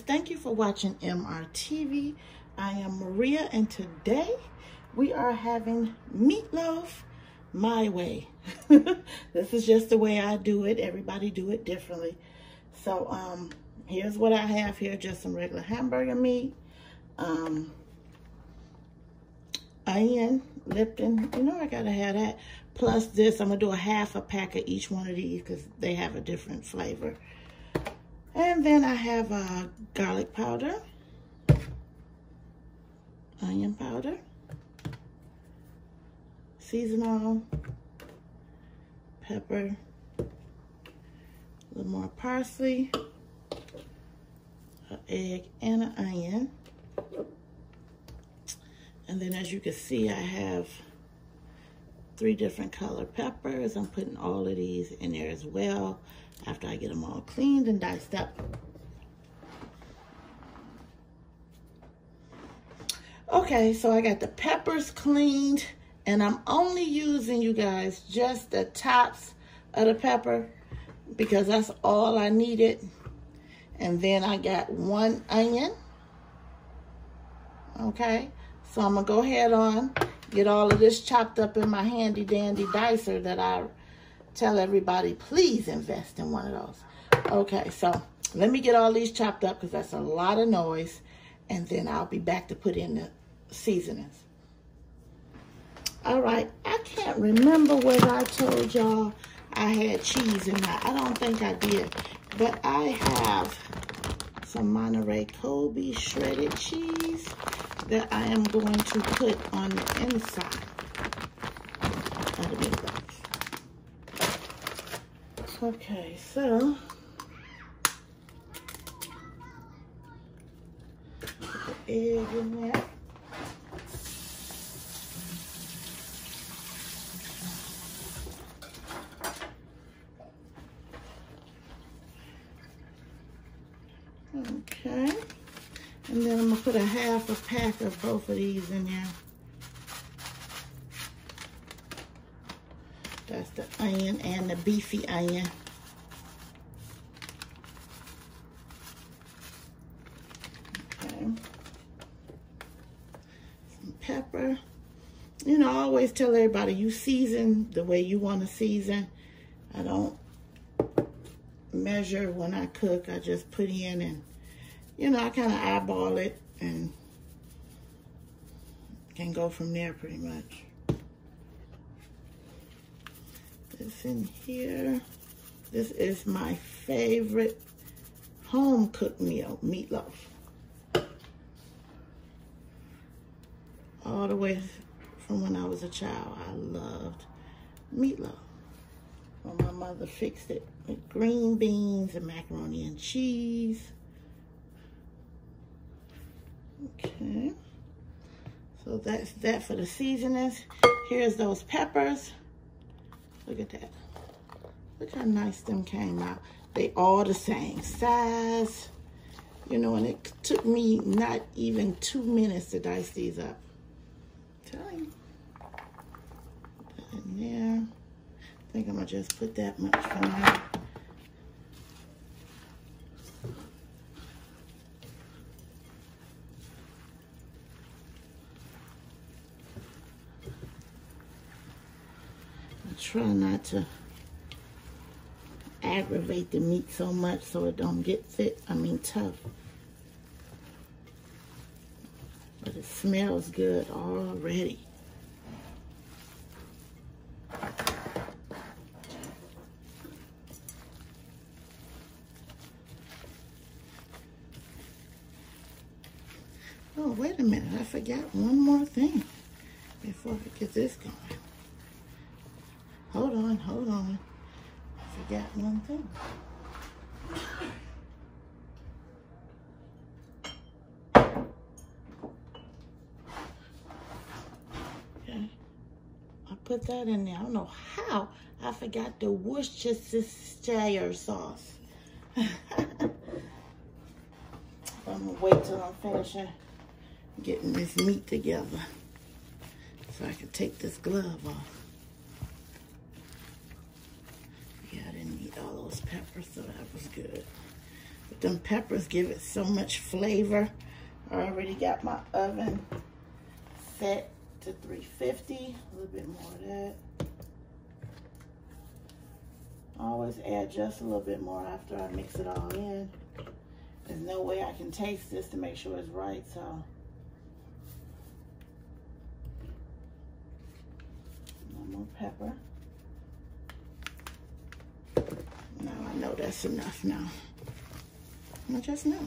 thank you for watching MRTV. I am Maria and today we are having meatloaf my way. this is just the way I do it. Everybody do it differently. So um, here's what I have here. Just some regular hamburger meat. Um, onion, Lipton. You know I gotta have that. Plus this, I'm gonna do a half a pack of each one of these because they have a different flavor. And then I have uh, garlic powder, onion powder, seasonal, pepper, a little more parsley, an egg, and an onion. And then as you can see, I have three different color peppers. I'm putting all of these in there as well after I get them all cleaned and diced up. Okay, so I got the peppers cleaned and I'm only using, you guys, just the tops of the pepper because that's all I needed. And then I got one onion. Okay, so I'm to go ahead on, get all of this chopped up in my handy dandy dicer that I tell everybody, please invest in one of those. Okay, so let me get all these chopped up because that's a lot of noise. And then I'll be back to put in the seasonings. All right, I can't remember whether I told y'all I had cheese in that. I don't think I did. But I have some Monterey Colby shredded cheese that I am going to put on the inside of the meatloaf. Okay, so egg in there. Okay, and then I'm gonna put a half a pack of both of these in there. That's the onion and the beefy onion. Okay. Some pepper. You know, I always tell everybody, you season the way you want to season. I don't measure when I cook. I just put in and, you know, I kind of eyeball it and can go from there pretty much this in here. This is my favorite home cooked meal, meatloaf. All the way from when I was a child, I loved meatloaf. Well, my mother fixed it with green beans and macaroni and cheese. Okay. So that's that for the seasonings. Here's those peppers. Look at that. Look how nice them came out. They all the same size. You know, and it took me not even two minutes to dice these up. Tell you. Put in there. I think I'm gonna just put that much for now. Try not to aggravate the meat so much so it don't get thick, I mean tough. But it smells good already. Oh, wait a minute. I forgot one more thing before I get this going. Hold on, hold on. I forgot one thing. Okay. I put that in there. I don't know how I forgot the Worcestershire sauce. I'm gonna wait till I'm finishing getting this meat together so I can take this glove off. Peppers, so that was good. But them peppers give it so much flavor. I already got my oven set to 350. A little bit more of that. always add just a little bit more after I mix it all in. There's no way I can taste this to make sure it's right, so. No more pepper. Now I know that's enough now. I just know.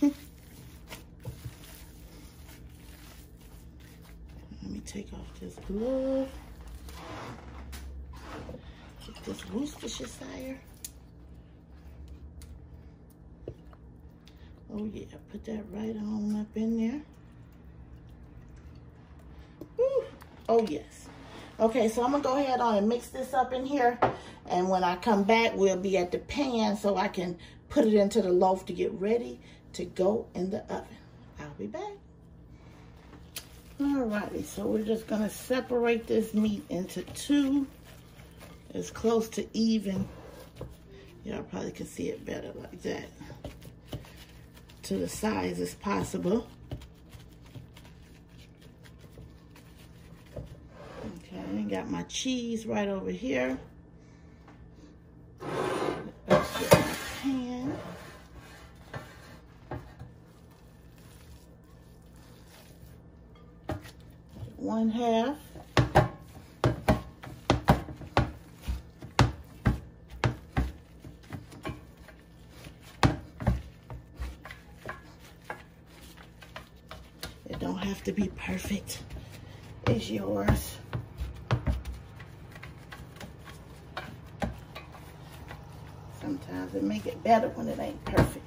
Let me take off this glove. Get this Worcestershire. Oh yeah, put that right on up in there. Oh yes. Okay, so I'm gonna go ahead on and mix this up in here. And when I come back, we'll be at the pan so I can put it into the loaf to get ready to go in the oven. I'll be back. Alrighty, so we're just gonna separate this meat into two as close to even. Y'all probably can see it better like that. To the size as possible. Okay, my cheese right over here. One half. It don't have to be perfect. It's yours. Sometimes it make it better when it ain't perfect.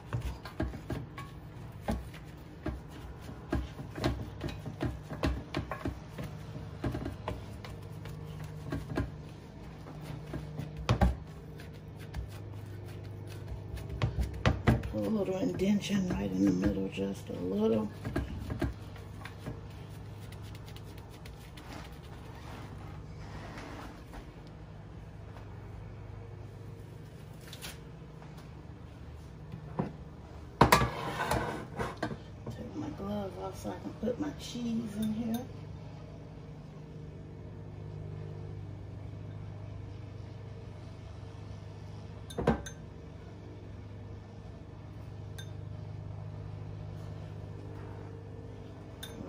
Put a little indention right in the middle, just a little. so I can put my cheese in here.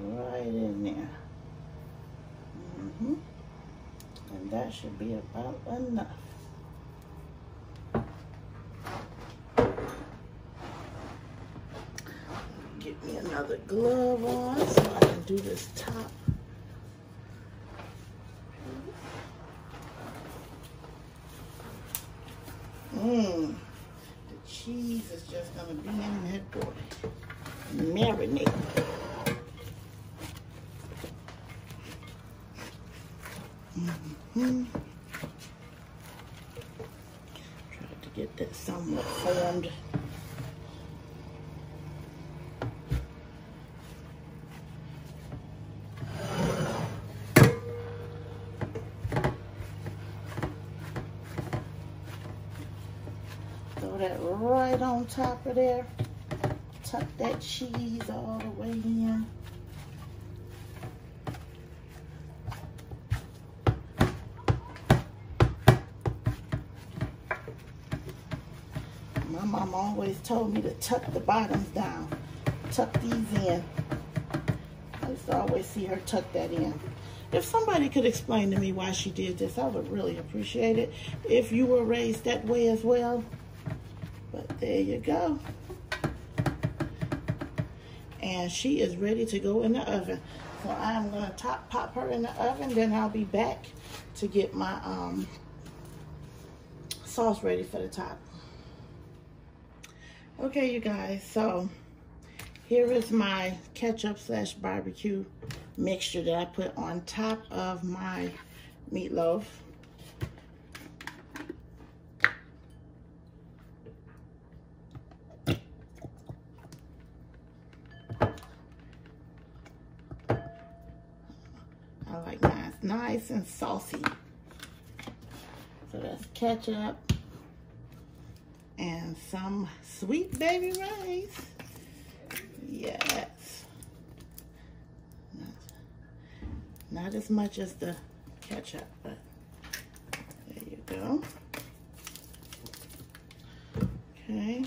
Right in there. Mm -hmm. And that should be about enough. Get me another glove on so I can do this top. Mmm, the cheese is just gonna be in that boy. Marinate. Mm-hmm. Try to get that somewhat formed. That right on top of there. Tuck that cheese all the way in. My mom always told me to tuck the bottoms down. Tuck these in. I used to always see her tuck that in. If somebody could explain to me why she did this, I would really appreciate it. If you were raised that way as well, but there you go. And she is ready to go in the oven. So I'm going to top pop her in the oven. Then I'll be back to get my um, sauce ready for the top. Okay, you guys. So here is my ketchup slash barbecue mixture that I put on top of my meatloaf. Nice nice and saucy. So that's ketchup and some Sweet Baby Ray's. Yes. Not, not as much as the ketchup, but there you go. Okay.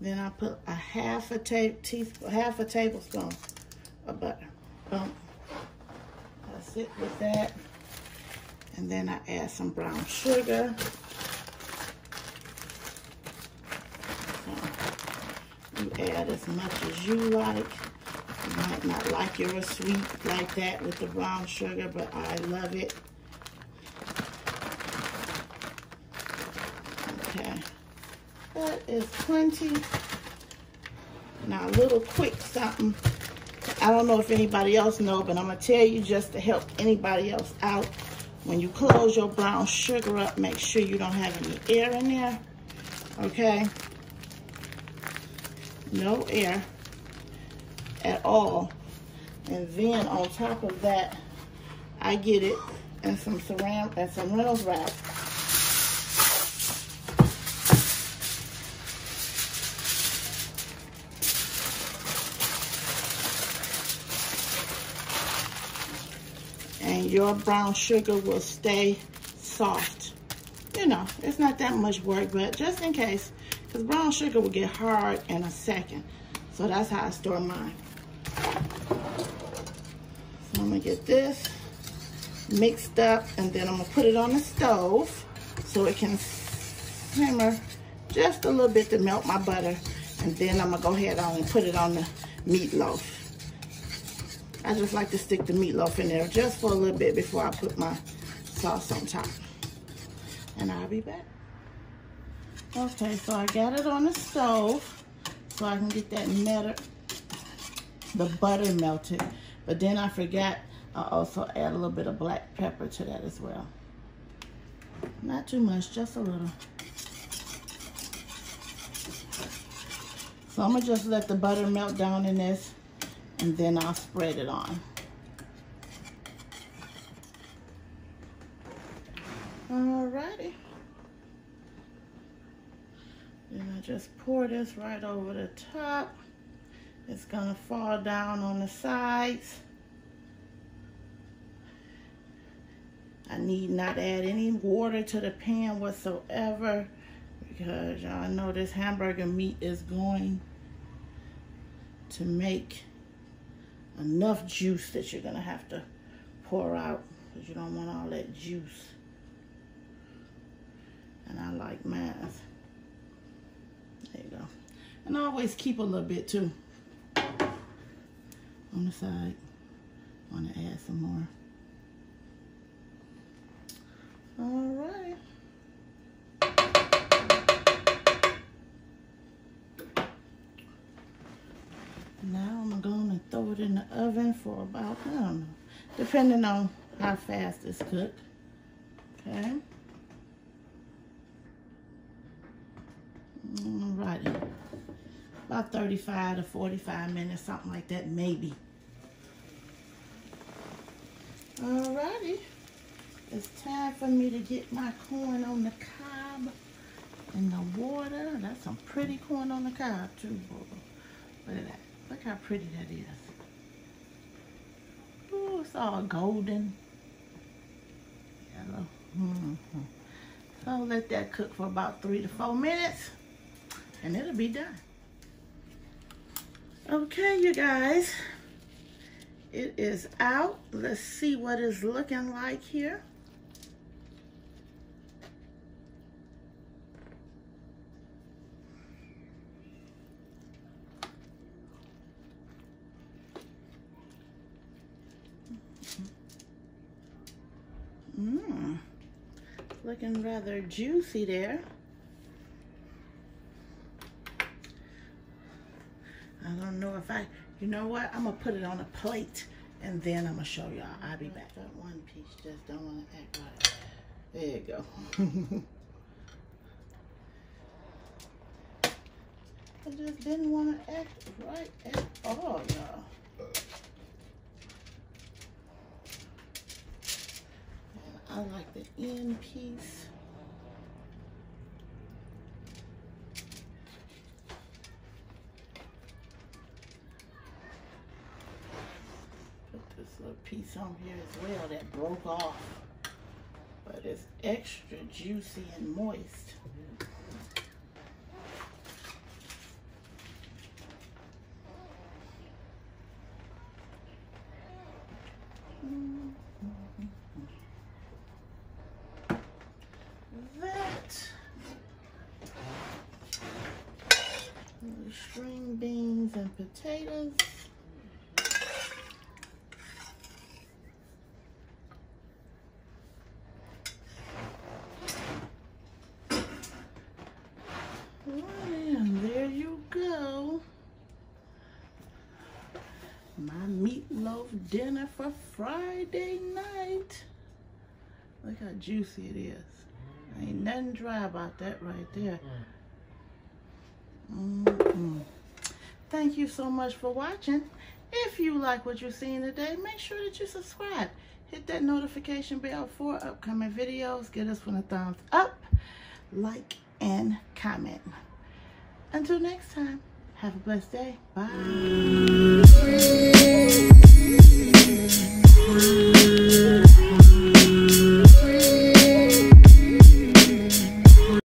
Then I put a half a ta teaspoon, half a tablespoon of butter. Boom. That's it with that. And then I add some brown sugar. So you add as much as you like. You might not like your sweet like that with the brown sugar, but I love it. Okay. That is plenty. Now a little quick something. I don't know if anybody else know, but I'm going to tell you just to help anybody else out. When you close your brown sugar up, make sure you don't have any air in there. Okay? No air at all. And then on top of that, I get it and some saran and some Reynolds wrap. Your brown sugar will stay soft. You know, it's not that much work, but just in case, because brown sugar will get hard in a second. So that's how I store mine. So I'm gonna get this mixed up and then I'm gonna put it on the stove so it can simmer just a little bit to melt my butter. And then I'm gonna go ahead on and put it on the meatloaf. I just like to stick the meatloaf in there just for a little bit before I put my sauce on top. And I'll be back. Okay, so I got it on the stove so I can get that melted, the butter melted. But then I forgot I also add a little bit of black pepper to that as well. Not too much, just a little. So I'm gonna just let the butter melt down in this and then I'll spread it on. Alrighty. Then I just pour this right over the top. It's gonna fall down on the sides. I need not add any water to the pan whatsoever because y'all know this hamburger meat is going to make enough juice that you're gonna have to pour out because you don't want all that juice. And I like mine. There you go. And I always keep a little bit too on the side. Want to add some more. All right. Throw it in the oven for about, I don't know, depending on how fast it's cooked. Okay. Mm, Alrighty. About 35 to 45 minutes, something like that, maybe. Alrighty. It's time for me to get my corn on the cob in the water. That's some pretty corn on the cob, too, Look at that. Look how pretty that is. Oh, it's all golden. Yellow. Mm -hmm. So let that cook for about three to four minutes and it'll be done. Okay, you guys. It is out. Let's see what it's looking like here. Mmm, looking rather juicy there. I don't know if I, you know what? I'm gonna put it on a plate and then I'm gonna show y'all. I'll be back. That one piece just don't wanna act right. There you go. I just didn't wanna act right at all, y'all. I like the end piece. Put this little piece on here as well that broke off. But it's extra juicy and moist. String beans and potatoes. And there you go. My meatloaf dinner for Friday night. Look how juicy it is. Ain't nothing dry about that right there. Mm. Thank you so much for watching. If you like what you're seeing today, make sure that you subscribe. Hit that notification bell for upcoming videos. Get us one a thumbs up, like, and comment. Until next time, have a blessed day. Bye.